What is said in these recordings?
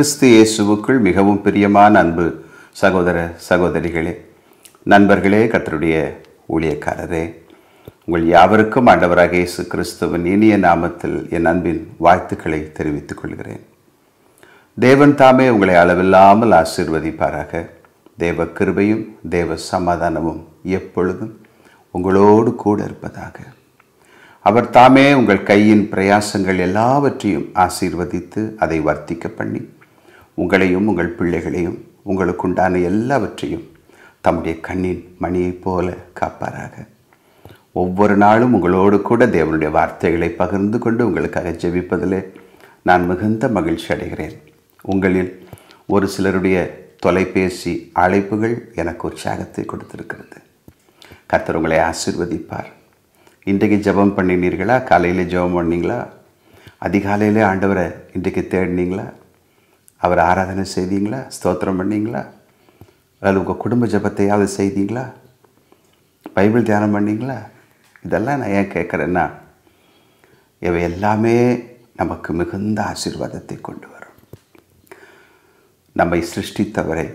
கிறிஸ்து இயேசுவுக்குள் மிகவும் பிரியமான அன்பு சகோதர சகோதரிகளே நண்பர்களே கத்தருடைய ஊழியக்காரரே உங்கள் யாவருக்கும் ஆண்டவராக இயேசு கிறிஸ்துவின் இனிய நாமத்தில் என் அன்பின் வாழ்த்துக்களை தெரிவித்துக் கொள்கிறேன். தேவன் தாமே உங்களை அளவில்லாமல் ஆசீர்வதிப்பாராக. தேவ கிருபையும் தேவ சமாதானமும் எப்பொழுதும் உங்களோடு கூட இருப்பதாக. அவர் தாமே உங்கள் கையின் பிரயாசங்கள் எல்லாவற்றையும் ஆசீர்வதித்து அதை வர்த்திக்க பண்ணி உங்களையும் உங்கள் பிள்ளைகளையும் உங்களுக்குண்டான எல்லாவற்றையும் தம்முடைய கண்ணின் மணியைப் போல காப்பாராக. ஒவ்வொரு நாளும் உங்களோடு கூட தேவனுடைய வார்த்தைகளை பகிர்ந்து கொண்டு உங்களுக்காக ஜெபிப்பதிலே நான் மிகுந்த மகிழ்ச்சி அடைகிறேன். உங்களில் ஒரு சிலருடைய தொலைபேசி அழைப்புகள் எனக்கு உற்சாகத்தை கொடுத்திருக்கிறது. கர்த்தர் உங்களை ஆசிர்வதிப்பார். இன்றைக்கு ஜெபம் பண்ணினீர்களா? காலையில் ஜெபம் பண்ணீங்களா? அதிகாலையில் ஆண்டவரை இன்றைக்கு தேடினீங்களா? அவர் ஆராதனை செய்தீங்களா? ஸ்தோத்திரம் பண்ணீங்களா? அதில் உங்கள் குடும்ப ஜபத்தையாவது செய்தீங்களா? பைபிள் தியானம் பண்ணிங்களா? இதெல்லாம் நான் ஏன் கேட்குறேன்னா இவை எல்லாமே நமக்கு மிகுந்த ஆசீர்வாதத்தை கொண்டு வரும். நம்மை சிருஷ்டித்தவரை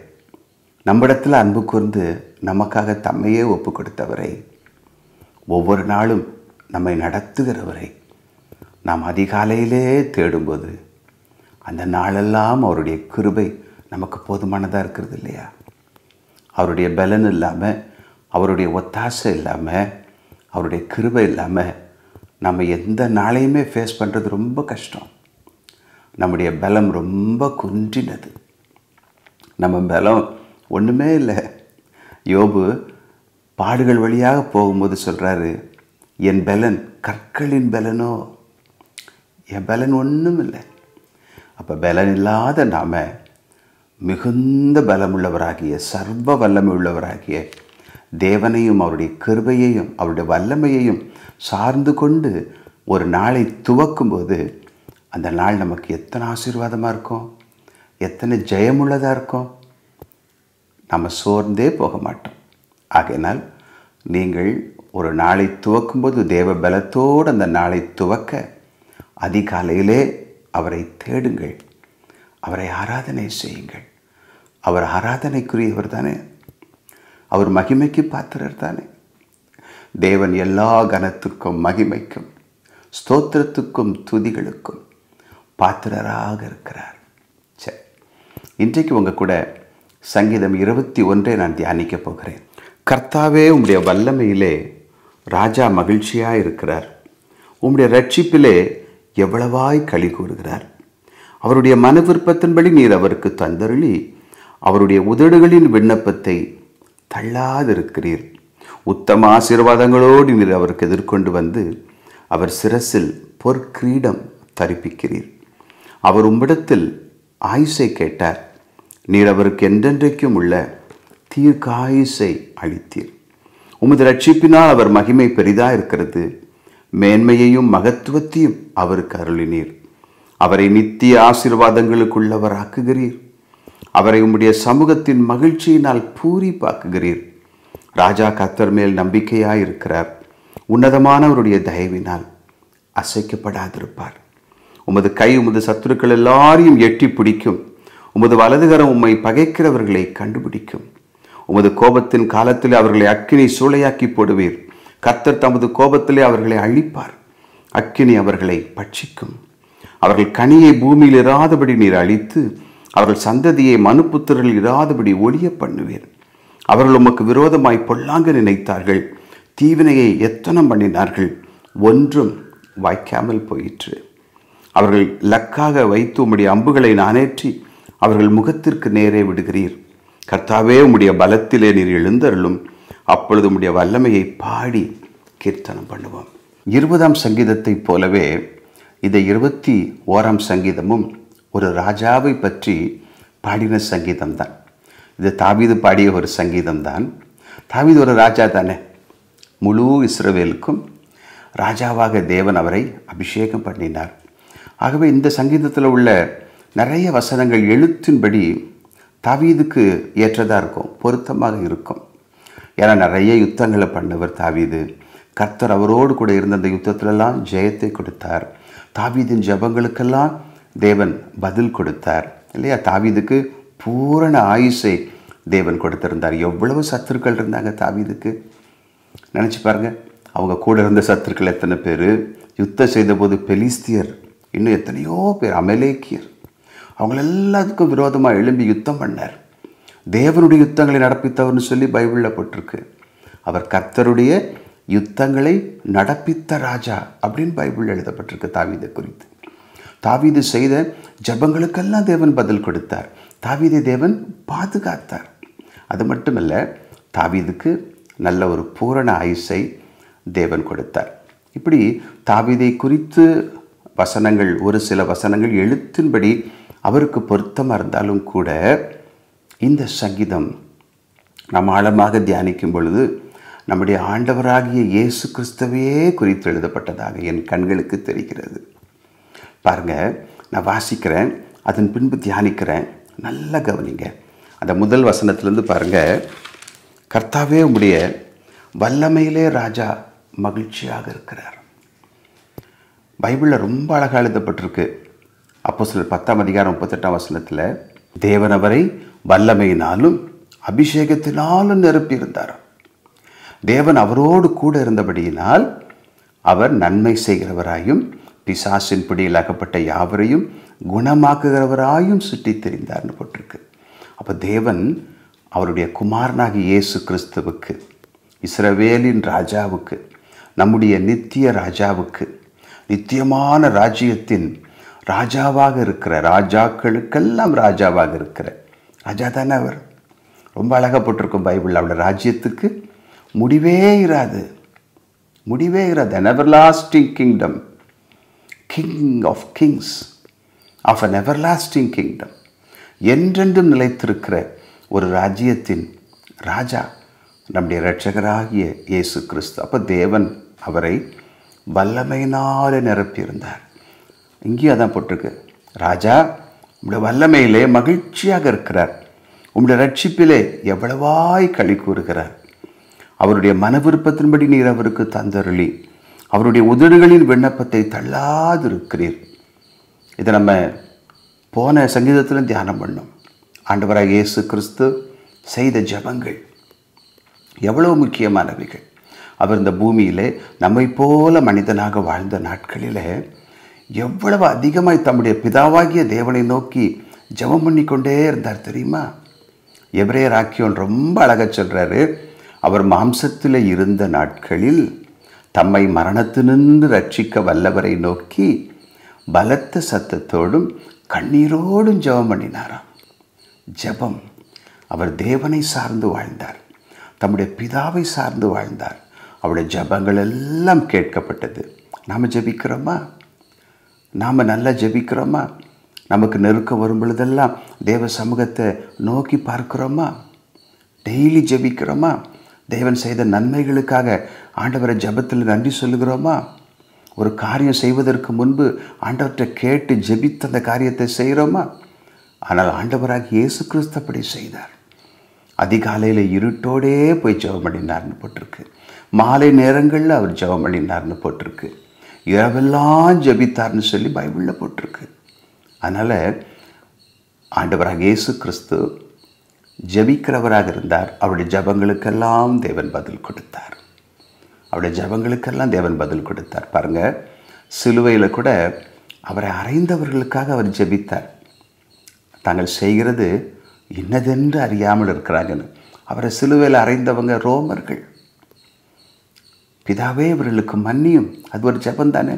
நம்மிடத்தில் அன்பு கூர்ந்து நமக்காக தம்மையே ஒப்பு கொடுத்தவரை ஒவ்வொரு நாளும் நம்மை நடத்துகிறவரை நாம் அதிகாலையிலே தேடும்போது அந்த நாளெல்லாம் அவருடைய கிருபை நமக்கு போதுமானதாக இருக்கிறது இல்லையா? அவருடைய பலன் இல்லாமல் அவருடைய ஒத்தாசை இல்லாமல் அவருடைய கிருபை இல்லாமல் நம்ம எந்த நாளையுமே ஃபேஸ் பண்ணுறது ரொம்ப கஷ்டம். நம்முடைய பலம் ரொம்ப குன்றினது. நம்ம பலம் ஒன்றுமே இல்லை. யோபு பாடுகள் வழியாக போகும்போது சொல்கிறாரு என் பலன் கற்களின் பலனோ? என் பலன் ஒன்றும் இல்லை அப்போ பலன் இல்லாத நாம் மிகுந்த பலமுள்ளவராகிய சர்வ வல்லமை உள்ளவராகிய தேவனையும் அவருடைய கிருபையையும் அவருடைய வல்லமையையும் சார்ந்து கொண்டு ஒரு நாளை துவக்கும்போது அந்த நாள் நமக்கு எத்தனை ஆசீர்வாதமாக இருக்கும்? எத்தனை ஜெயமுள்ளதாக இருக்கும்? நம்ம சோர்ந்தே போக மாட்டோம். ஆகையினால் நீங்கள் ஒரு நாளை துவக்கும்போது தேவ பலத்தோடு அந்த நாளை துவக்க அதிகாலையிலே அவரை தேடுங்கள். அவரை ஆராதனை செய்யுங்கள். அவர் ஆராதனைக்குரியவர் தானே. அவர் மகிமைக்கு பாத்திரர் தானே. தேவன் எல்லா கனத்துக்கும் மகிமைக்கும் ஸ்தோத்திரத்துக்கும் துதிகளுக்கும் பாத்திரராக இருக்கிறார். சரி இன்றைக்கு உங்கள் கூட சங்கீதம் இருபத்தி ஒன்றை நான் தியானிக்க போகிறேன். கர்த்தாவே உம்முடைய வல்லமையிலே ராஜா மகிழ்ச்சியாக இருக்கிறார். உம்முடைய ரட்சிப்பிலே எவ்வளவாய் களி கூறுகிறார்? அவருடைய மன விருப்பத்தின்படி நீர் அவருக்கு தந்தருளி அவருடைய உதடுகளின் விண்ணப்பத்தை தள்ளாதிருக்கிறீர். உத்தம ஆசீர்வாதங்களோடு நீர் அவருக்கு எதிர்கொண்டு வந்து அவர் சிரசில் பொற்கிரீடம் தரிப்பிக்கிறீர். அவர் உம்மிடத்தில் ஆயுசை கேட்டார். நீர் அவருக்கு என்றென்றைக்கும் உள்ள தீர்க்காயுசை அளித்தீர். உமது ரட்சிப்பினால் அவர் மகிமை பெரிதா இருக்கிறது மேன்மையையும் மகத்துவத்தையும் அவருக்கு அருளினீர். அவரை நித்திய ஆசீர்வாதங்களுக்குள்ளவராக்குகிறீர். அவரை உம்முடைய சமூகத்தின் மகிழ்ச்சியினால் பூரிப்பாக்குகிறீர். ராஜா கத்தர் மேல் நம்பிக்கையாயிருக்கிறார். உன்னதமானவருடைய தயவினால் அசைக்கப்படாதிருப்பார். உமது கை உமது சத்துருக்கள் எல்லாரையும் எட்டி பிடிக்கும். உமது வலதுகரம் உம்மை பகைக்கிறவர்களை கண்டுபிடிக்கும். உமது கோபத்தின் காலத்தில் அவர்களை அக்கினி சூளையாக்கி போடுவீர். கர்த்தர் தமது கோபத்திலே அவர்களை அழிப்பார். அக்கினி அவர்களை பட்சிக்கும். அவர்கள் கனியை பூமியில் இராதபடி நீர் அழித்து அவர்கள் சந்ததியை மனுப்புத்திரல் இராதபடி ஒளிய பண்ணுவீர் அவர்கள் உமக்கு விரோதமாய் பொல்லாங்க நினைத்தார்கள். தீவினையை எத்தனம் பண்ணினார்கள். ஒன்றும் வாய்க்காமல் போயிற்று. அவர்கள் லக்காக வைத்து உம்முடைய அம்புகளை நானேற்றி அவர்கள் முகத்திற்கு நேரே விடுகிறீர். கர்த்தாவே உம்முடைய பலத்திலே நீர் எழுந்தருளும். அப்பொழுது உடைய வல்லமையை பாடி கீர்த்தனம் பண்ணுவோம். இருபதாம் சங்கீதத்தைப் போலவே இந்த இருபத்தி ஓராம் சங்கீதமும் ஒரு ராஜாவை பற்றி பாடின சங்கீதம்தான். இது தாவீது பாடிய ஒரு சங்கீதம்தான். தாவீது ஒரு ராஜா தானே. முழு இஸ்ரவேலுக்கும் ராஜாவாக தேவன் அவரை அபிஷேகம் பண்ணினார். ஆகவே இந்த சங்கீதத்தில் உள்ள நிறைய வசனங்கள் எழுத்தின்படி தாவீதுக்கு ஏற்றதாக இருக்கும் பொருத்தமாக இருக்கும். ஏன்னா நிறைய யுத்தங்களை பண்ணவர் தாவீது. கர்த்தர் அவரோடு கூட இருந்த அந்த யுத்தத்திலெல்லாம் ஜெயத்தை கொடுத்தார். தாவீதின் ஜெபங்களுக்கெல்லாம் தேவன் பதில் கொடுத்தார். இல்லையா? தாவீதுக்கு பூரண ஆயுசை தேவன் கொடுத்திருந்தார். எவ்வளவு சத்துருக்கள் இருந்தாங்க தாவீதுக்கு? நினச்சி பாருங்க. அவங்க கூட இருந்த சத்துருக்கள் எத்தனை பேர்? யுத்தம் செய்தபோது பெலிஸ்தியர் இன்னும் எத்தனையோ பேர் அமலேக்கியர். அவங்கள எல்லாத்துக்கும் விரோதமாக எழும்பி யுத்தம் பண்ணார். தேவனுடைய யுத்தங்களை நடப்பித்தவர்னு சொல்லி பைபிளில் போட்டிருக்கு. அவர் கர்த்தருடைய யுத்தங்களை நடப்பித்த ராஜா அப்படின்னு பைபிள் எழுதப்பட்டிருக்கு தாவீதை குறித்து. தாவீது செய்த ஜபங்களுக்கெல்லாம் தேவன் பதில் கொடுத்தார். தாவீதை தேவன் பாதுகாத்தார். அது மட்டுமல்ல தாவீதுக்கு நல்ல ஒரு பூரண ஆயுசை தேவன் கொடுத்தார். இப்படி தாவீதை குறித்து வசனங்கள் ஒரு சில வசனங்கள் எழுத்தின்படி அவருக்கு பொருத்தமாக இருந்தாலும் கூட இந்த சங்கீதம் நாம் ஆழமாக தியானிக்கும் பொழுது நம்முடைய ஆண்டவராகிய இயேசு கிறிஸ்தவையே குறித்து எழுதப்பட்டதாக என் கண்களுக்கு தெரிகிறது. பாருங்க நான் வாசிக்கிறேன் அதன் பின்பு தியானிக்கிறேன். நல்லா கவனிங்க. அந்த முதல் வசனத்திலேருந்து பாருங்க. கர்த்தாவே உடைய வல்லமையிலே ராஜா மகிழ்ச்சியாக இருக்கிறார். பைபிளில் ரொம்ப அழகாக எழுதப்பட்டிருக்கு. அப்போ சிலர் பத்தாம் அதிகாரம் முப்பத்தெட்டாம் வசனத்தில் தேவனவரை வல்லமையினாலும் அபிஷேகத்தினாலும் நிரப்பியிருந்தார். தேவன் அவரோடு கூட இருந்தபடியினால் அவர் நன்மை செய்கிறவராயும் பிசாசின் பிடியில் அகப்பட்ட யாவரையும் குணமாக்குகிறவராயும் சுற்றித் தெரிந்தார்னு போட்டிருக்கு. அப்போ தேவன் அவருடைய குமாரனாகி இயேசு கிறிஸ்துவுக்கு இஸ்ரவேலின் ராஜாவுக்கு நம்முடைய நித்திய ராஜாவுக்கு நித்தியமான ராஜ்யத்தின் ராஜாவாக இருக்கிற ராஜாக்களுக்கெல்லாம் ராஜாவாக இருக்கிற ராஜா தானே அவர். ரொம்ப அழகாக போட்டிருக்கும் பைபிள் அவளோட ராஜ்யத்துக்கு முடிவே இராது. முடிவே இராது. An everlasting kingdom king of kings of an everlasting kingdom என்றென்றும் நிலைத்திருக்கிற ஒரு ராஜ்யத்தின் ராஜா நம்முடைய இரட்சகராகிய இயேசு கிறிஸ்து. அப்போ தேவன் அவரை வல்லமையினாலே நிரப்பியிருந்தார். இங்கேயும் அதான் போட்டிருக்கு. ராஜா உம்முடைய வல்லமையிலே மகிழ்ச்சியாக இருக்கிறார். உம்முடைய ரட்சிப்பிலே எவ்வளவாய் களி கூறுகிறார். அவருடைய மன விருப்பத்தின்படி நீர் அவருக்கு தந்தருளி. அவருடைய உதடுகளின் விண்ணப்பத்தை தள்ளாதிருக்கிறீர். இதை நம்ம போன சங்கீதத்தில் தியானம் பண்ணோம். ஆண்டவராக இயேசு கிறிஸ்து செய்த ஜபங்கள் எவ்வளோ முக்கியமானவைகள். அவர் இந்த பூமியிலே நம்மை போல மனிதனாக வாழ்ந்த நாட்களில் எவ்வளவு அதிகமாய் தம்முடைய பிதாவாகிய தேவனை நோக்கி ஜெபம் பண்ணி கொண்டே இருந்தார் தெரியுமா? எப்ரேயர் ஆக்கியோன் ரொம்ப அழகாக சொல்கிறாரு அவர் மாம்சத்தில் இருந்த நாட்களில் தம்மை மரணத்தினின்று ரட்சிக்க வல்லவரை நோக்கி பலத்த சத்தத்தோடும் கண்ணீரோடும் ஜெபம் பண்ணினாராம். ஜெபம். அவர் தேவனை சார்ந்து வாழ்ந்தார். தம்முடைய பிதாவை சார்ந்து வாழ்ந்தார். அவருடைய ஜபங்கள் எல்லாம் கேட்கப்பட்டது. நாம் ஜெபிக்கிறோமா? நாம் நல்லா ஜெபிக்கிறோமா? நமக்கு நெருக்கம் வரும் பொழுதெல்லாம் தேவ சமூகத்தை நோக்கி பார்க்குறோமா? டெய்லி ஜெபிக்கிறோமா? தேவன் செய்த நன்மைகளுக்காக ஆண்டவரை ஜெபத்தில் நன்றி சொல்லுகிறோமா? ஒரு காரியம் செய்வதற்கு முன்பு ஆண்டவர்கிட்ட கேட்டு ஜெபித்து அந்த காரியத்தை செய்கிறோமா? ஆனால் ஆண்டவராக இயேசு கிறிஸ்து அப்படி செய்தார். அதிகாலையில் இருட்டோடே போய் ஜெபம் பண்ணினார்னு போட்டிருக்கு. மாலை நேரங்களில் அவர் ஜெபம் பண்ணினார்னு போட்டிருக்கு. இரவெல்லாம் ஜபித்தார்னு சொல்லி பைபிளில் போட்டிருக்கு. அதனால் ஆண்டவராக இயேசு கிறிஸ்து ஜெபிக்கிறவராக இருந்தார். அவருடைய ஜபங்களுக்கெல்லாம் தேவன் பதில் கொடுத்தார். அவருடைய ஜபங்களுக்கெல்லாம் தேவன் பதில் கொடுத்தார். பாருங்கள் சிலுவையில் கூட அவரை அறைந்தவர்களுக்காக அவர் ஜெபித்தார். தாங்கள் செய்கிறது என்னதென்று அறியாமல் இருக்கிறாங்கன்னு. அவரை சிலுவையில் அறைந்தவங்க ரோமர்கள். பிதாவே இவர்களுக்கு மன்னியும். அது ஒரு ஜெபம் தானே?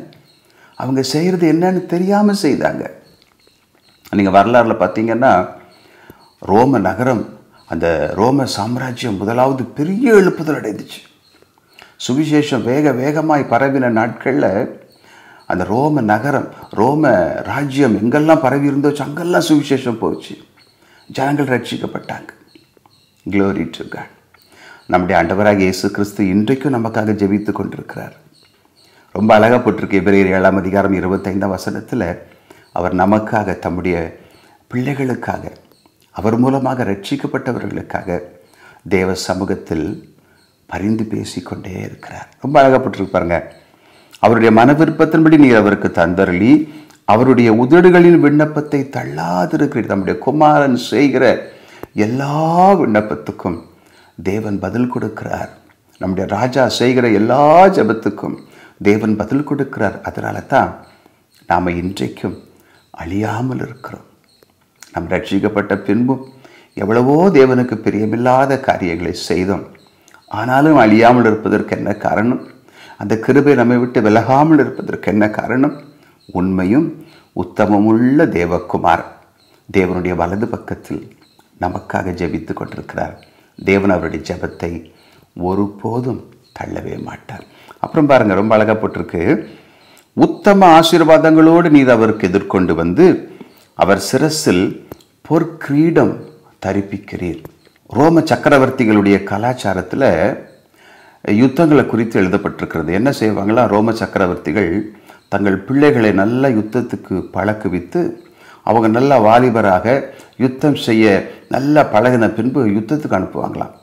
அவங்க செய்கிறது என்னன்னு தெரியாமல் செய்தாங்க. நீங்கள் வரலாறில் பார்த்தீங்கன்னா ரோம நகரம் அந்த ரோம சாம்ராஜ்யம் முதலாவது பெரிய எழுப்புதல் அடைந்துச்சு. சுவிசேஷம் வேக வேகமாய் பரவின நாட்களில் அந்த ரோம நகரம் ரோம ராஜ்யம் எங்கெல்லாம் பரவி இருந்தோச்சு அங்கெல்லாம் சுவிசேஷம் போச்சு. ஜனங்கள் ரட்சிக்கப்பட்டாங்க. க்ளோரி டு காட் நம்முடைய ஆண்டவராக இயேசு கிறிஸ்து இன்றைக்கும் நமக்காக ஜெபித்து கொண்டிருக்கிறார். ரொம்ப அழகாக போட்டிருக்கு எபிரேர் ஏழாம் அதிகாரம் இருபத்தைந்தாம் வசனத்தில் அவர் நமக்காக தம்முடைய பிள்ளைகளுக்காக அவர் மூலமாக ரட்சிக்கப்பட்டவர்களுக்காக தேவ சமூகத்தில் பரிந்து பேசிக்கொண்டே இருக்கிறார். ரொம்ப அழகாக போட்டிருப்பாருங்க அவருடைய மன விருப்பத்தின்படி நீர் அவருக்கு தந்தருளி அவருடைய உதடுகளின் விண்ணப்பத்தை தள்ளாதிருக்கிறீர். நம்முடைய குமாரன் செய்கிற எல்லா விண்ணப்பத்துக்கும் தேவன் பதில் கொடுக்கிறார். நம்முடைய ராஜா செய்கிற எல்லா ஜெபத்துக்கும் தேவன் பதில் கொடுக்கிறார். அதனால தான் நாம் இன்றைக்கும் அழியாமல் இருக்கிறோம். நாம் ரட்சிக்கப்பட்ட பின்பும் எவ்வளவோ தேவனுக்கு பிரியமில்லாத காரியங்களை செய்தோம். ஆனாலும் அழியாமல் இருப்பதற்கு என்ன காரணம்? அந்த கிருபை நம்மை விட்டு விலகாமல் இருப்பதற்கு என்ன காரணம்? உண்மையும் உத்தமமுள்ள தேவகுமார் தேவனுடைய வலது பக்கத்தில் நமக்காக ஜெபித்து கொண்டிருக்கிறார். தேவன் அவருடைய ஜெபத்தை ஒருபோதும் தள்ளவே மாட்டார். அப்புறம் பாருங்க ரொம்ப அழகா போட்டிருக்கு. உத்தம ஆசீர்வாதங்களோடு நீ அவருக்கு எதிர்கொண்டு வந்து அவர் சிரசில் பொற்கிரீடம் தரிப்பிக்கிறீர். ரோம சக்கரவர்த்திகளுடைய கலாச்சாரத்தில் யுத்தங்களை குறித்து எழுதப்பட்டிருக்கிறது. என்ன செய்வாங்களா? ரோம சக்கரவர்த்திகள் தங்கள் பிள்ளைகளை நல்ல யுத்தத்துக்கு பழக்குவித்து அவங்க நல்ல வாலிபராக யுத்தம் செய்ய நல்லா பழகின பின்பு யுத்தத்துக்கு அனுப்புவாங்களாம்.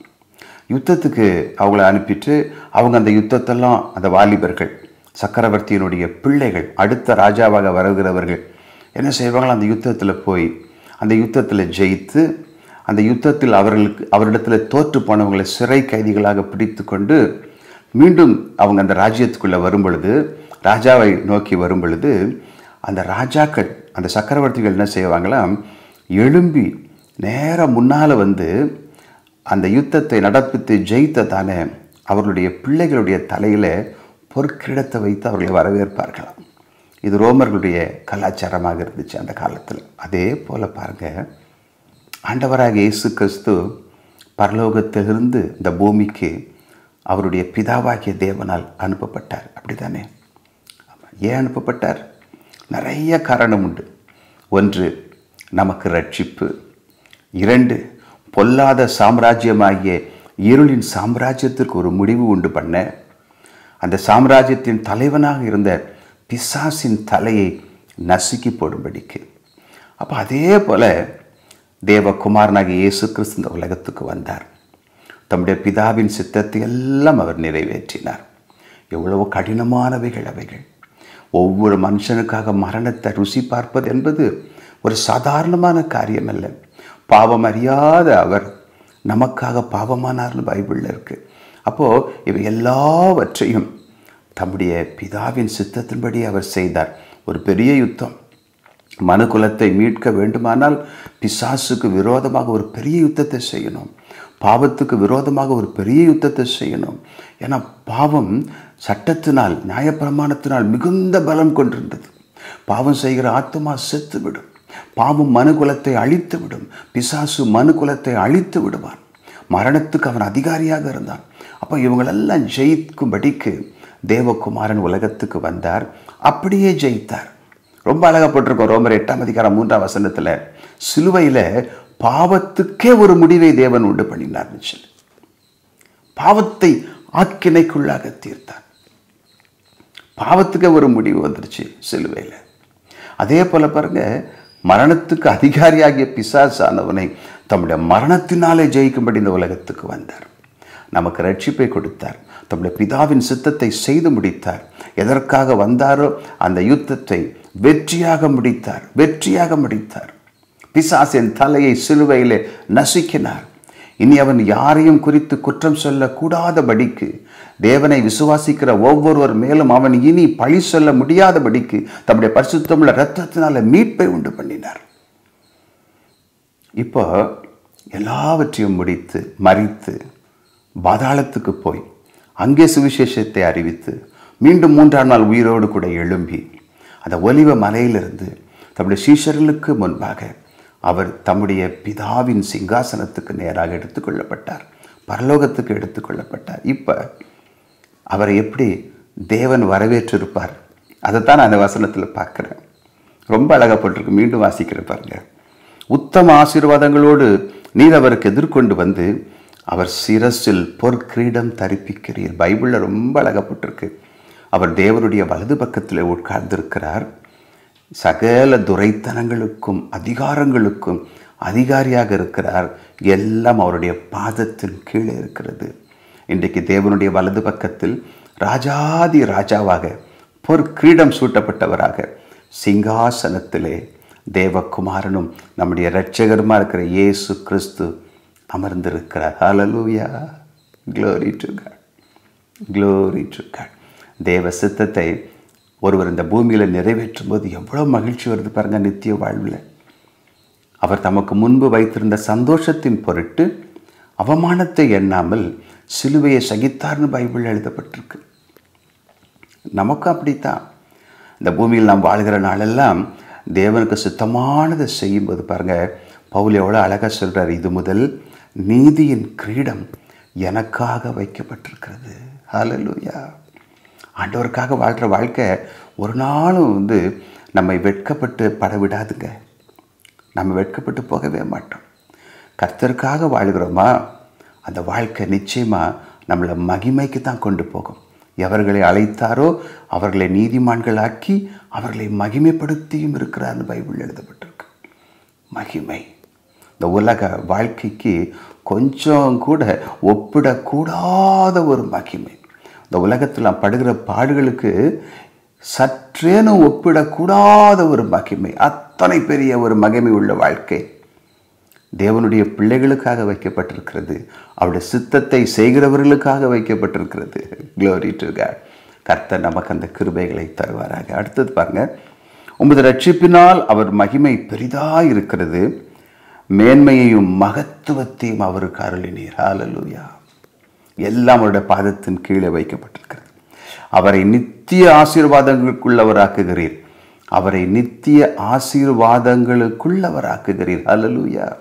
யுத்தத்துக்கு அவங்கள அனுப்பிட்டு அவங்க அந்த யுத்தத்தெல்லாம் அந்த வாலிபர்கள் சக்கரவர்த்தியினுடைய பிள்ளைகள் அடுத்த ராஜாவாக வருகிறவர்கள் என்ன செய்வாங்களோ அந்த யுத்தத்தில் போய் அந்த யுத்தத்தில் ஜெயித்து அந்த யுத்தத்தில் அவர்களுக்கு அவரிடத்தில் தோற்று போனவங்களை சிறை கைதிகளாக பிடித்து கொண்டு மீண்டும் அவங்க அந்த ராஜ்யத்துக்குள்ளே வரும் பொழுது ராஜாவை நோக்கி வரும் பொழுது அந்த ராஜாக்கள் அந்த சக்கரவர்த்திகள் என்ன செய்வாங்களாம் எழும்பி நேராக முன்னால் வந்து அந்த யுத்தத்தை நடப்பித்து ஜெயித்ததான அவர்களுடைய பிள்ளைகளுடைய தலையில் பொற்கிடத்தை வைத்து அவர்களை வரவேற்பார்களாம் இது ரோமர்களுடைய கலாச்சாரமாக இருந்துச்சு அந்த காலத்தில். அதே போல் பாருங்கள் ஆண்டவராக இயேசு கிறிஸ்து பரலோகத்திலிருந்து இந்த பூமிக்கு அவருடைய பிதாவாகிய தேவனால் அனுப்பப்பட்டார். அப்படி தானே ஏன் அனுப்பப்பட்டார்? நிறைய காரணம் உண்டு ஒன்று நமக்கு ரட்சிப்பு. இரண்டு பொல்லாத சாம்ராஜ்யமாகிய இருளின் சாம்ராஜ்யத்திற்கு ஒரு முடிவு உண்டு பண்ண. அந்த சாம்ராஜ்யத்தின் தலைவனாக இருந்த பிசாசின் தலையை நசுக்கி போடும்படிக்கு. அப்போ அதே போல் தேவகுமாரனாக இயேசு கிறிஸ்து இந்த உலகத்துக்கு வந்தார். தம்முடைய பிதாவின் சித்தத்தை எல்லாம் அவர் நிறைவேற்றினார். எவ்வளவோ கடினமானவைகள் அவைகள். ஒவ்வொரு மனுஷனுக்காக மரணத்தை ருசி பார்ப்பது என்பது ஒரு சாதாரணமான காரியம் அல்ல பாவம் அறியாத அவர் நமக்காக பாவமானார்னு பைபிளில் இருக்குது அப்போது இவை எல்லாவற்றையும் தம்முடைய பிதாவின் சித்தத்தின்படி அவர் செய்தார். ஒரு பெரிய யுத்தம். மனுகுலத்தை மீட்க வேண்டுமானால் பிசாசுக்கு விரோதமாக ஒரு பெரிய யுத்தத்தை செய்யணும். பாவத்துக்கு விரோதமாக ஒரு பெரிய யுத்தத்தை செய்யணும். ஏன்னா பாவம் சட்டத்தினால் நியாயப்பிரமாணத்தினால் மிகுந்த பலம் கொண்டிருந்தது. பாவம் செய்கிற ஆத்மா செத்துவிடும். பாவம் மனுகுலத்தை அழித்து விடும் பிசாசு மனுகுலத்தை அழித்து விடுவான். மரணத்துக்கு அவன் அதிகாரியாக இருந்தான். அப்போ இவங்களெல்லாம் ஜெயிக்கும்படிக்கு தேவகுமாரன் உலகத்துக்கு வந்தார். அப்படியே ஜெயித்தார். ரொம்ப அழகாக போட்டிருக்கோம். ரோமர் எட்டாம் அதிகாரம் மூன்றாம் வசனத்தில் சிலுவையில் பாவத்துக்கே ஒரு முடிவை தேவன் உண்டு பண்ணினார்னு சொல்லி பாவத்தை ஆக்கினைக்குள்ளாக தீர்த்தார். பாவத்துக்கே ஒரு முடிவு வந்துருச்சு சிலுவையில். அதே போல பாருங்க மரணத்துக்கு அதிகாரியாகிய பிசாசானவனை தம்முடைய மரணத்தினாலே ஜெயிக்கும்படி இந்த உலகத்துக்கு வந்தார். நமக்கு ரட்சிப்பை கொடுத்தார். தம்முடைய பிதாவின் சித்தத்தை செய்து முடித்தார். எதற்காக வந்தாரோ அந்த யுத்தத்தை வெற்றியாக முடித்தார் வெற்றியாக முடித்தார். பிசாசின் தலையை சிலுவையிலே நசுக்கினார். இனி அவன் யாரையும் குறித்து குற்றம் சொல்லக்கூடாதபடிக்கு தேவனை விசுவாசிக்கிற ஒவ்வொருவர் மேலும் அவன் இனி பழி சொல்ல முடியாதபடிக்கு தம்முடைய பரிசுத்தமுள்ள ரத்தத்தினால மீட்பை உண்டு பண்ணினார். இப்போ எல்லாவற்றையும் முடித்து மறித்து பாதாளத்துக்கு போய் அங்கே சுவிசேஷத்தை அறிவித்து மீண்டும் மூன்றாம் நாள் உயிரோடு கூட எழும்பி அந்த ஒலிவ மலையிலிருந்து தம்முடைய சீஷர்களுக்கு முன்பாக அவர் தம்முடைய பிதாவின் சிங்காசனத்துக்கு நேராக எடுத்துக்கொள்ளப்பட்டார் பரலோகத்துக்கு எடுத்துக்கொள்ளப்பட்டார் இப்போ அவரை எப்படி தேவன் வரவேற்றிருப்பார்? அதைத்தான் நான் அந்த வசனத்தில் பார்க்குறேன். ரொம்ப அழகாக போட்டிருக்கு. மீண்டும் வாசிக்கிற பாருங்க. உத்தம ஆசீர்வாதங்களோடு நீர் அவருக்கு எதிர்கொண்டு வந்து அவர் சிரஸில் பொற்கிரீடம் தரிப்பிக்கிறீர். பைபிளில் ரொம்ப அழகப்பட்டிருக்கு அவர் தேவனுடைய வலது பக்கத்தில் உட்கார்ந்திருக்கிறார். சகல துரைத்தனங்களுக்கும் அதிகாரங்களுக்கும் அதிகாரியாக இருக்கிறார். எல்லாம் அவருடைய பாதத்தின் கீழே இருக்கிறது. இன்றைக்கு தேவனுடைய வலது பக்கத்தில் ராஜாதி ராஜாவாக பொற்கிரீடம் சூட்டப்பட்டவராக சிங்காசனத்திலே தேவகுமாரனும் நம்முடைய இரட்சகருமா இருக்கிற இயேசு கிறிஸ்து அமர்ந்திருக்கிறார். Hallelujah glory to God glory to God தேவ சித்தத்தை ஒருவர் இந்த பூமியில் நிறைவேற்றும் போது எவ்வளோ மகிழ்ச்சி வருது பாருங்க நித்திய வாழ்வில். அவர் தமக்கு முன்பு வைத்திருந்த சந்தோஷத்தின் பொருட்டு அவமானத்தை எண்ணாமல் சிலுவையை சகித்தார்னு பைபிள் எழுதப்பட்டிருக்கு. நமக்கும் அப்படித்தான். இந்த பூமியில் நாம் வாழ்கிற நாளெல்லாம் தேவனுக்கு சுத்தமானதை செய்யும்போது பாருங்க பவுல் எவ்வளோ அழகாக சொல்கிறார் இது முதல் நீதியின் கிரீடம் எனக்காக வைக்கப்பட்டிருக்கிறது. ஹலலூயா ஆண்டவருக்காக வாழ்கிற வாழ்க்கை ஒரு நாளும் வந்து நம்மை வெட்கப்பட்டு பட விடாதுங்க நம்ம வெட்கப்பட்டு போகவே மாட்டோம். கர்த்தருக்காக வாழ்கிறோமா? அந்த வாழ்க்கை நிச்சயமாக நம்மளை மகிமைக்கு தான் கொண்டு போகும். எவர்களை அழைத்தாரோ அவர்களை நீதிமான்களாக்கி அவர்களை மகிமைப்படுத்தியும் இருக்கிறார்னு பைபிள் எழுதப்பட்டிருக்கு. மகிமை. இந்த உலக வாழ்க்கைக்கு கொஞ்சம் கூட ஒப்பிடக்கூடாத ஒரு மகிமை. இந்த உலகத்தில் நாம் படுகிற பாடுகளுக்கு சற்றேனும் ஒப்பிடக்கூடாத ஒரு மகிமை அத்தனை பெரிய ஒரு மகிமை உள்ள வாழ்க்கை. தேவனுடைய பிள்ளைகளுக்காக வைக்கப்பட்டிருக்கிறது. அவருடைய சித்தத்தை செய்கிறவர்களுக்காக வைக்கப்பட்டிருக்கிறது. க்ளோரி டு காட் கர்த்தர் நமக்கு அந்த கிருபைகளை தருவாராக. அடுத்தது பாருங்க. உமது ரட்சிப்பினால் அவர் மகிமை பெரிதாக இருக்கிறது மேன்மையையும் மகத்துவத்தையும் அவருக்கு அருளினீர். ஹாலலூயா எல்லாம் அவருடைய பாதத்தின் கீழே வைக்கப்பட்டிருக்கிறது. அவரை நித்திய ஆசீர்வாதங்களுக்குள்ளவராக்குகிறீர். அவரை நித்திய ஆசீர்வாதங்களுக்குள்ளவராக்குகிறீர். அலலூயா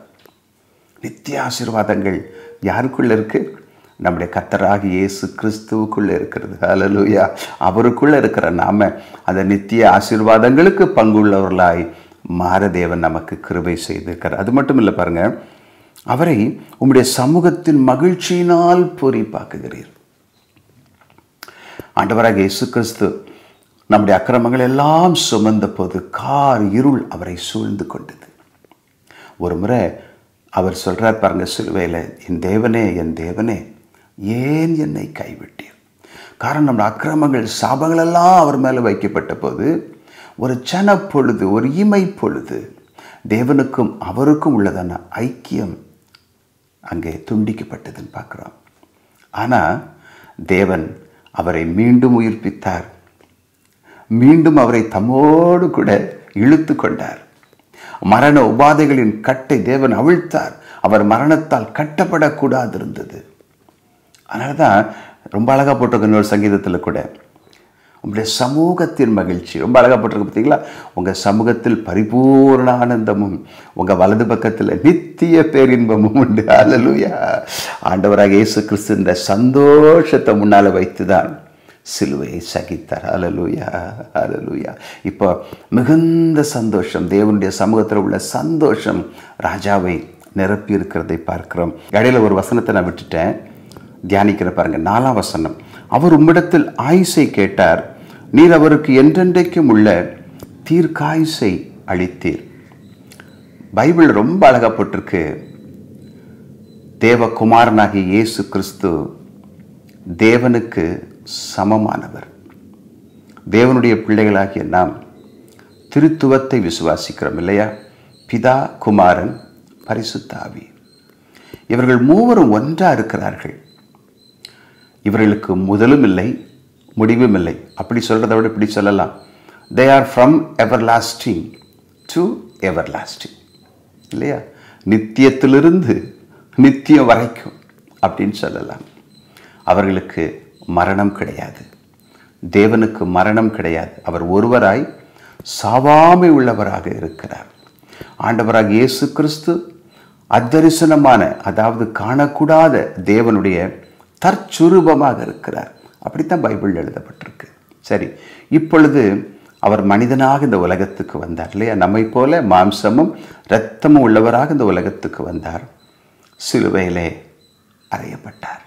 நித்திய ஆசீர்வாதங்கள் யாருக்குள்ள இருக்கு? நம்முடைய கத்தராகி இயேசு கிறிஸ்துவுக்குள்ளே இருக்கிறது. அலலூயா அவருக்குள்ள இருக்கிற நாம அந்த நித்திய ஆசீர்வாதங்களுக்கு பங்குள்ளவர்களாய் மாரதேவன் நமக்கு கிருபை செய்திருக்கிறார். அது மட்டும் இல்லை பாருங்க அவரை உம்முடைய சமூகத்தின் மகிழ்ச்சியினால் பூரிப்பாக்குகிறீர் ஆண்டவராக இயேசு கிறிஸ்து நம்முடைய அக்கிரமங்கள் எல்லாம் சுமந்த போது கார் இருள் அவரை சூழ்ந்து கொண்டது. ஒரு முறை அவர் சொல்றார் பாருங்க சிலுவையில் என் தேவனே என் தேவனே ஏன் என்னை கைவிட்டீர்? காரணம் நம்முடைய அக்கிரமங்கள் சாபங்களெல்லாம் அவர் மேலே வைக்கப்பட்ட போது ஒரு சன பொழுது ஒரு இமை பொழுது தேவனுக்கும் அவருக்கும் உள்ளதான ஐக்கியம் அங்கே துண்டிக்கப்பட்டதுன்னு பார்க்குறோம். ஆனால் தேவன் அவரை மீண்டும் உயிர்ப்பித்தார். மீண்டும் அவரை தம்மோடு கூட இழுத்து கொண்டார். மரண உபாதைகளின் கட்டை தேவன் அவிழ்த்தார். அவர் மரணத்தால் கட்டப்படக்கூடாது இருந்தது அதனால தான் ரொம்ப அழகாக போட்டிருக்க ஒரு சங்கீதத்தில் கூட உங்களுடைய சமூகத்தின் மகிழ்ச்சி. ரொம்ப அழகாக போட்டிருக்கு பார்த்தீங்களா? உங்கள் சமூகத்தில் பரிபூர்ண ஆனந்தமும் உங்கள் வலது பக்கத்தில் நித்திய பேரின்பமும் உண்டு. அலலுயா ஆண்டவராக இயேசு கிறிஸ்து இந்த சந்தோஷத்தை முன்னால் வைத்து தான் சிலுவையை சகித்தார். அலலுயா அலலுயா இப்போ மிகுந்த சந்தோஷம் தேவனுடைய சமூகத்தில் உள்ள சந்தோஷம் ராஜாவை நிரப்பி இருக்கிறதை பார்க்கிறோம். இடையில ஒரு வசனத்தை நான் விட்டுட்டேன். தியானிக்கிற பாருங்க நாலாம் வசனம். அவர் உம்மிடத்தில் ஆயுசை கேட்டார். நீர் அவருக்கு என்றென்றைக்கும் உள்ள தீர்க்காயுசை அளித்தீர். பைபிள் ரொம்ப அழகப்பட்டிருக்கு தேவகுமாரனாகிய இயேசு கிறிஸ்து தேவனுக்கு சமமானவர். தேவனுடைய பிள்ளைகளாகிய நாம் திருத்துவத்தை விசுவாசிக்கிறோம் இல்லையா? பிதா குமாரன் பரிசுத்தாவி இவர்கள் மூவரும் ஒன்றா இருக்கிறார்கள். இவர்களுக்கு முதலும் இல்லை முடிவும் இல்லை அப்படி சொல்கிறத விட இப்படி சொல்லலாம். They are from everlasting to everlasting இல்லையா? நித்தியத்திலிருந்து நித்தியம் வரைக்கும் அப்படின்னு சொல்லலாம். அவர்களுக்கு மரணம் கிடையாது. தேவனுக்கு மரணம் கிடையாது. அவர் ஒருவராய் சாவாமை உள்ளவராக இருக்கிறார். ஆண்டவராக இயேசு கிறிஸ்து அத்தரிசனமான அதாவது காணக்கூடாத தேவனுடைய தற்சுரூபமாக இருக்கிறார். அப்படித்தான் பைபிள் எழுதப்பட்டிருக்கு. சரி இப்பொழுது அவர் மனிதனாக இந்த உலகத்துக்கு வந்தார் இல்லையா? நம்மை போல மாம்சமும் இரத்தமும் உள்ளவராக இந்த உலகத்துக்கு வந்தார். சிலுவையிலே அறையப்பட்டார்.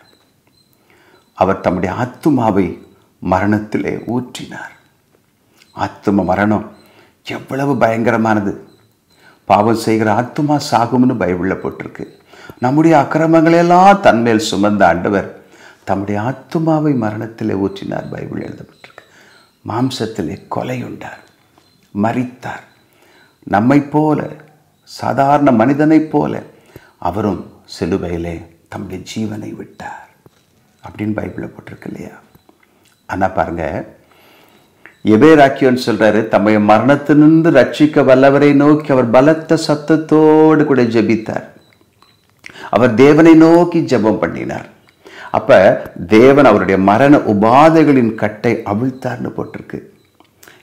அவர் தம்முடைய ஆத்துமாவை மரணத்திலே ஊற்றினார். ஆத்தும மரணம் எவ்வளவு பயங்கரமானது. பாவம் செய்கிற ஆத்துமா சாகும்னு பைபிளில் போட்டிருக்கு. நம்முடைய அக்கிரமங்களெல்லாம் தன்மேல் சுமந்த ஆண்டவர் தம்முடைய ஆத்துமாவை மரணத்திலே ஊற்றினார் பைபிள் எழுதப்பட்டிருக்கு. மாம்சத்திலே கொலையுண்டார் மறித்தார் நம்மை நம்மைப் போல சாதாரண மனிதனைப் போல அவரும் சிலுவையிலே தம்முடைய ஜீவனை விட்டார் அப்படின்னு பைபிளில் போட்டிருக்கு இல்லையா? ஆனால் பாருங்க எபேராக்கியோன்னு சொல்கிறாரு தம்மை மரணத்தினின்று ரட்சிக்க வல்லவரை நோக்கி அவர் பலத்த சத்தத்தோடு கூட ஜெபித்தார். அவர் தேவனை நோக்கி ஜெபம் பண்ணினார். அப்போ தேவன் அவருடைய மரண உபாதைகளின் கட்டை அவிழ்த்தார்னு போட்டிருக்கு.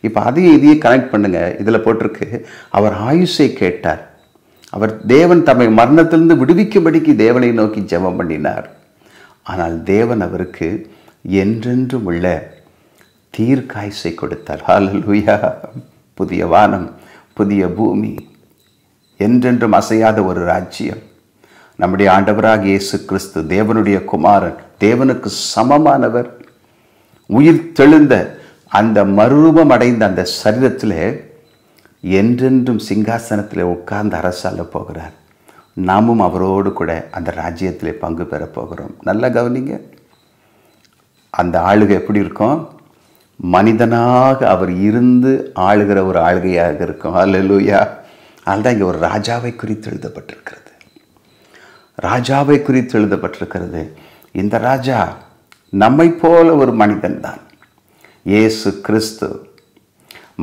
இப்போ அதையும் இதையும் கனெக்ட் பண்ணுங்க. இதில் போட்டிருக்கு அவர் ஆயுஷை கேட்டார். அவர் தேவன் தம்மை மரணத்திலிருந்து விடுவிக்கும்படிக்கு தேவனை நோக்கி ஜெபம் பண்ணினார். ஆனால் தேவன் அவருக்கு என்றென்றும் உள்ள தீர்க்காய்ச்சை கொடுத்தார். ஹாலலூயா புதிய வானம் புதிய பூமி என்றென்றும் அசையாத ஒரு ராஜ்யம். நம்முடைய ஆண்டவராக இயேசு கிறிஸ்து தேவனுடைய குமாரன் தேவனுக்கு சமமானவர். உயிர் தெழுந்த அந்த மறுரூபம் அடைந்த அந்த சரீரத்தில் என்றென்றும் சிங்காசனத்தில் உட்கார்ந்து அரசால போகிறார். நாமும் அவரோடு கூட அந்த ராஜ்யத்தில் பங்கு பெற போகிறோம். நல்லா கவனிங்க. அந்த ஆளுகை எப்படி இருக்கும்? மனிதனாக அவர் இருந்து ஆளுகிற ஒரு ஆளுகையாக இருக்கும். அல்லூயா அதுதான் இங்கே ஒரு ராஜாவை குறித்து எழுதப்பட்டிருக்கிறது. ராஜாவை குறித்து எழுதப்பட்டிருக்கிறது. இந்த ராஜா நம்மை போல ஒரு மனிதன்தான் இயேசு கிறிஸ்து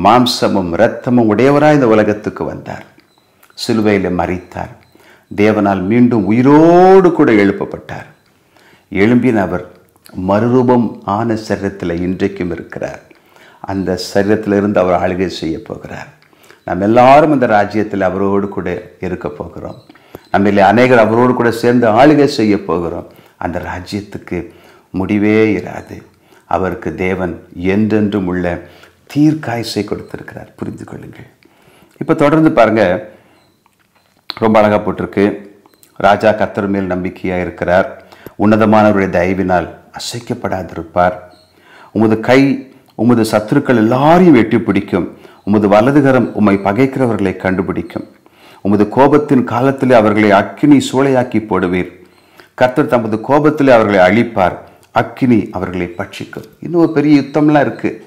மாம்சமும் இரத்தமும் உடையவராய் இந்த உலகத்துக்கு வந்தார். சிலுவையில் மறித்தார் தேவனால் மீண்டும் உயிரோடு கூட எழுப்பப்பட்டார். எழும்பின் அவர் மறுரூபம் ஆன சரீரத்தில் இன்றைக்கும் இருக்கிறார். அந்த சரீரத்திலிருந்து அவர் ஆளுகை செய்ய போகிறார். நம்ம எல்லாரும் இந்த ராஜ்யத்தில் அவரோடு கூட இருக்க போகிறோம். நம்மள அநேகர் அவரோடு கூட சேர்ந்து ஆளுகை செய்ய போகிறோம். அந்த ராஜ்யத்துக்கு முடிவே இராது. அவருக்கு தேவன் என்றென்றும் உள்ள தீர்க்காயசை கொடுத்திருக்கிறார். புரிந்து கொள்ளுங்கள். இப்போ தொடர்ந்து பாருங்கள் ரொம்ப அழகாக போட்டிருக்கு. ராஜா கத்தர் மேல் நம்பிக்கையாக இருக்கிறார். உன்னதமானவருடைய தயவினால் அசைக்கப்படாதிருப்பார். உமது கை உமது சத்துருக்கள் எல்லாரையும் வெட்டி பிடிக்கும் உமது வலதுகரம் உம்மை பகைக்கிறவர்களை கண்டுபிடிக்கும். உமது கோபத்தின் காலத்திலே அவர்களை அக்கினி சூளையாக்கி போடுவீர். கர்த்தர் தமது கோபத்திலே அவர்களை அழிப்பார். அக்கினி அவர்களை பட்சிக்கும். இன்னும் ஒரு பெரிய யுத்தம்லாம் இருக்குது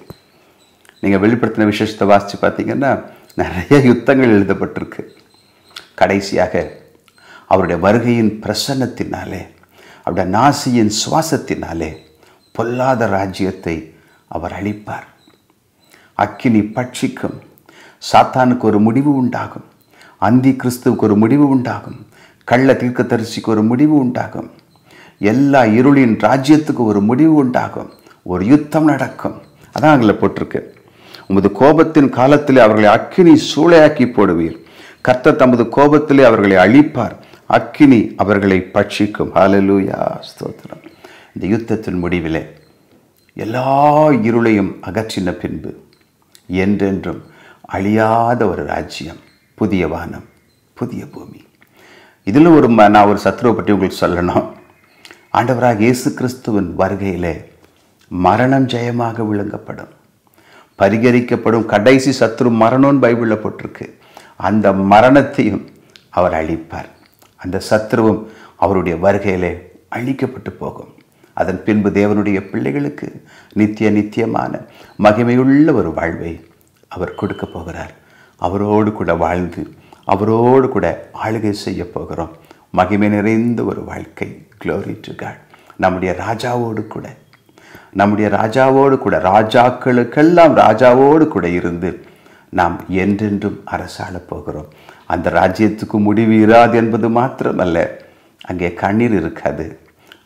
நீங்கள் வெளிப்படுத்தின விசேஷத்தை வாசித்து பார்த்தீங்கன்னா நிறைய யுத்தங்கள் எழுதப்பட்டிருக்கு. கடைசியாக அவருடைய வருகையின் பிரசன்னத்தினாலே அவருடைய நாசியின் சுவாசத்தினாலே பொல்லாத ராஜ்யத்தை அவர் அழிப்பார். அக்கினி பட்சிக்கும். சாத்தானுக்கு ஒரு முடிவு உண்டாகும். அந்தி கிறிஸ்துவுக்கு ஒரு முடிவு உண்டாகும். கள்ள தீர்க்கதரிசிக்கு ஒரு முடிவு உண்டாகும். எல்லா இருளின் ராஜ்யத்துக்கு ஒரு முடிவு உண்டாகும். ஒரு யுத்தம் நடக்கும். அதான் அங்கே போட்டிருக்கு. உமது கோபத்தின் காலத்திலே அவர்களை அக்கினி சூளையாக்கி போடுவீர். கர்த்த தமது கோபத்திலே அவர்களை அழிப்பார். அக்கினி அவர்களை பட்சிக்கும். ஹலலூயா ஸ்தோத்திரம். இந்த யுத்தத்தின் முடிவிலே எல்லா இருளையும் அகற்றின பின்பு என்றென்றும் அழியாத ஒரு ராஜ்யம். புதிய வானம் புதிய பூமி. இதில் ஒரு ம- நான் ஒரு சத்ருவை பற்றி உங்களுக்கு சொல்லணும். ஆண்டவராக இயேசு கிறிஸ்துவின் வருகையிலே மரணம் ஜெயமாக விழுங்கப்படும். பரிகரிக்கப்படும் கடைசி சத்ரு மரணம்னு பைபிளில் போட்டிருக்கு. அந்த மரணத்தையும் அவர் அழிப்பார். அந்த சத்ருவும் அவருடைய வருகையிலே அழிக்கப்பட்டு போகும். அதன் பின்பு தேவனுடைய பிள்ளைகளுக்கு நித்திய நித்தியமான மகிமையுள்ள ஒரு வாழ்வை அவர் கொடுக்க போகிறார். அவரோடு கூட வாழ்ந்து அவரோடு கூட ஆளுகை செய்ய போகிறோம். மகிமை நிறைந்த ஒரு வாழ்க்கை. க்ளோரி டு காட் நம்முடைய ராஜாவோடு கூட நம்முடைய ராஜாவோடு கூட ராஜாக்களுக்கெல்லாம் ராஜாவோடு கூட இருந்து நாம் என்றென்றும் அரசாளப் போகிறோம். அந்த ராஜ்யத்துக்கு முடிவு இராது என்பது மாத்திரமல்ல. அங்கே கண்ணீர் இருக்காது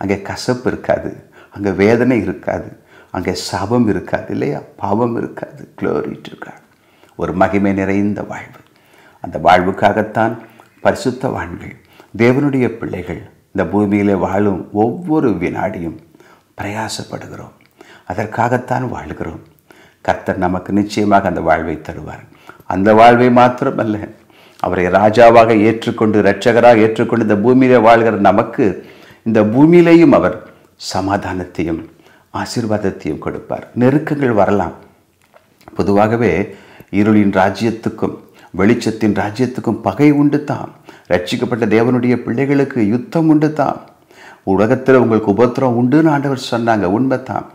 அங்கே கசப்பு இருக்காது அங்கே வேதனை இருக்காது அங்கே சாபம் இருக்காது இல்லையா? பாவம் இருக்காது. க்ளோரி டு காட் ஒரு மகிமை நிறைந்த வாழ்வு. அந்த வாழ்வுக்காகத்தான் பரிசுத்தவான்கள் தேவனுடைய பிள்ளைகள் இந்த பூமியிலே வாழும் ஒவ்வொரு வினாடியும் பிரயாசப்படுகிறோம். அதற்காகத்தான் வாழ்கிறோம். கர்த்தர் நமக்கு நிச்சயமாக அந்த வாழ்வை தருவார். அந்த வாழ்வை மாத்திரமல்ல அவரை ராஜாவாக ஏற்றுக்கொண்டு இரட்சகராக ஏற்றுக்கொண்டு இந்த பூமியிலே வாழ்கிற நமக்கு இந்த பூமியிலேயும் அவர் சமாதானத்தையும் ஆசீர்வாதத்தையும் கொடுப்பார். நெருக்கங்கள் வரலாம். பொதுவாகவே இருளின் ராஜ்யத்துக்கும் வெளிச்சத்தின் ராஜ்யத்துக்கும் பகை உண்டு தான் ரட்சிக்கப்பட்ட தேவனுடைய பிள்ளைகளுக்கு யுத்தம் உண்டு தான் உலகத்தில் உங்களுக்கு உபத்திரம் உண்டுன்னு ஆண்டவர் சொன்னாங்க உண்மை தான்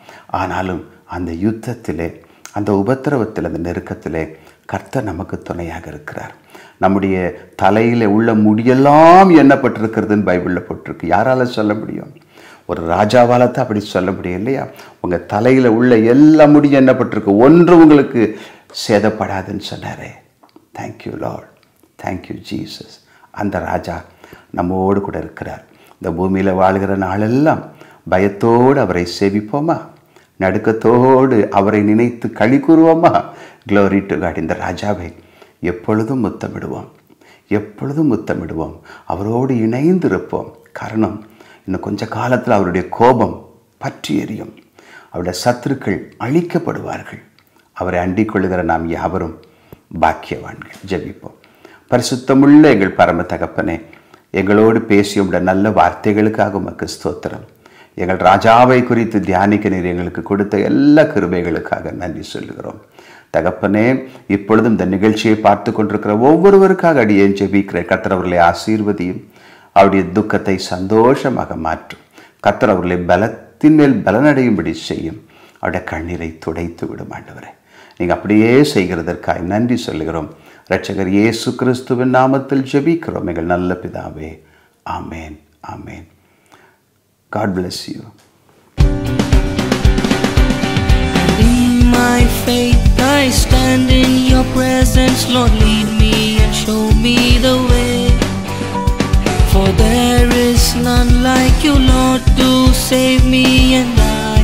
ஆனாலும் அந்த யுத்தத்திலே அந்த உபத்திரவத்தில் அந்த நெருக்கத்திலே கர்த்தர் நமக்கு துணையாக இருக்கிறார். நம்முடைய தலையில் உள்ள முடியெல்லாம் எண்ணப்பட்டிருக்கிறதுன்னு பைபிளில் போட்டிருக்கு. யாரால சொல்ல முடியும்? ஒரு ராஜாவால் தான் அப்படி சொல்ல முடியும் இல்லையா? உங்கள் தலையில் உள்ள எல்லா முடியும் எண்ணப்பட்டிருக்கு. ஒன்று உங்களுக்கு சேதப்படாதுன்னு சொன்னாரே. தேங்க்யூ லார்ட் தேங்க்யூ ஜீசஸ் அந்த ராஜா நம்மோடு கூட இருக்கிறார். இந்த பூமியில் வாழ்கிற நாளெல்லாம் பயத்தோடு அவரை சேவிப்போமா? நடுக்கத்தோடு அவரை நினைத்து களி கூறுவோமா? க்ளோரி டு காட் இந்த ராஜாவை எப்பொழுதும் முத்தமிடுவோம். எப்பொழுதும் முத்தமிடுவோம். அவரோடு இணைந்து இருப்போம் காரணம் இன்னும் கொஞ்ச காலத்தில் அவருடைய கோபம் பற்றி எரியும் அவருடைய சத்துருக்கள் அழிக்கப்படுவார்கள். அவரை அண்டிக் கொள்ளுகிற நாம் யாவரும் பாக்கியவான்கள். ஜெபிப்போம். பரிசுத்தமுள்ள எங்கள் பரம தகப்பனே எங்களோடு பேசிய உடைய நல்ல வார்த்தைகளுக்காக உமக்கு ஸ்தோத்திரம். எங்கள் ராஜாவை குறித்து தியானிக்க நீர் எங்களுக்கு கொடுத்த எல்லா கிருபைகளுக்காக நன்றி சொல்லுகிறோம். தகப்பனே இப்பொழுதும் இந்த நிகழ்ச்சியை பார்த்து கொண்டிருக்கிற ஒவ்வொருவருக்காக அடியே ஜெபிக்கிற கத்திரவர்களை ஆசீர்வதியும் அவருடைய துக்கத்தை சந்தோஷமாக மாற்றும். கத்திரவர்களை அவர்களை பலத்தின் மேல் பலனடையும்படி செய்யும். அவருடைய கண்ணீரை துடைத்து விடும் ஆண்டவரே. நீங்கள் அப்படியே செய்கிறதற்காய் நன்றி சொல்லுகிறோம் ரட்சகர் இயேசு கிறிஸ்துவின் நாமத்தில் ஜெபிக்கிறோம் எங்கள் நல்ல பிதாவே ஆமேன் ஆமேன் God bless you my faith, I stand in your presence, Lord. Lead me and show me the way. For there is none like you, Lord, to save me, and I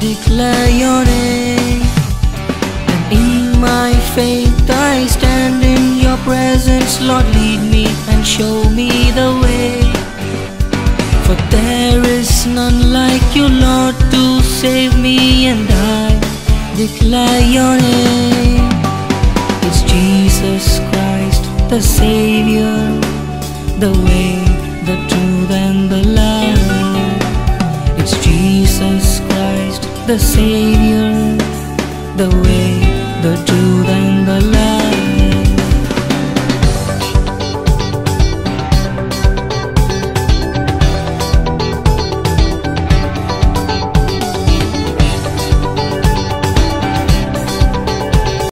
declare your name. Faith, I stand in your presence, Lord. Lead me and show me the way. For there is none like you, Lord, to save me, and I declare your name. It's Jesus Christ, the Savior, the way, the truth, and the life. It's Jesus Christ, the Savior, the way, the truth, and the life.